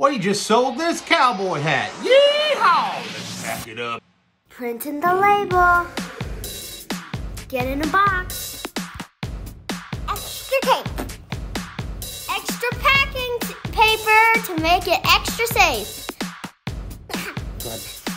Well, you just sold this cowboy hat. Yeehaw! Let's pack it up. Print in the label. Get in a box. Extra tape. Extra packing paper to make it extra safe. Good.